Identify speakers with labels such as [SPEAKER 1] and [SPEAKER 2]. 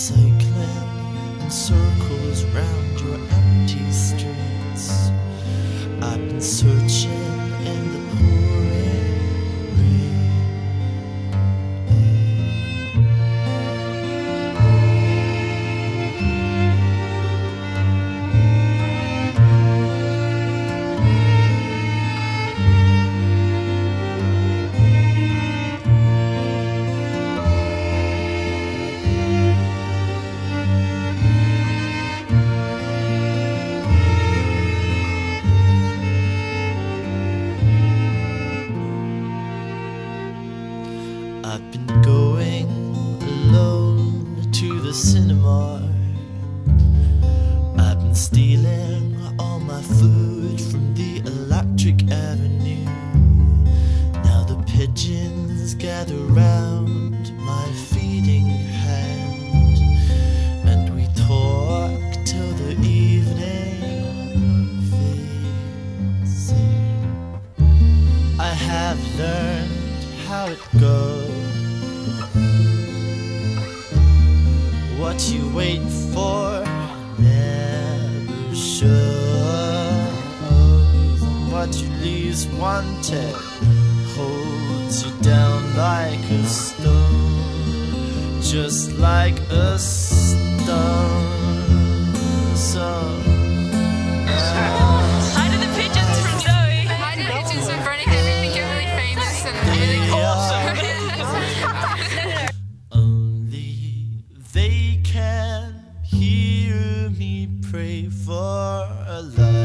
[SPEAKER 1] cycling in circles round your empty streets. I've been been going alone to the cinema. I've been stealing all my food from the electric avenue. Now the pigeons gather round my feeding hand, and we talk till the evening fades. I have learned how it goes. What you wait for never shows. What you least wanted holds you down like a stone. Just like a stone. Hear me pray for a love.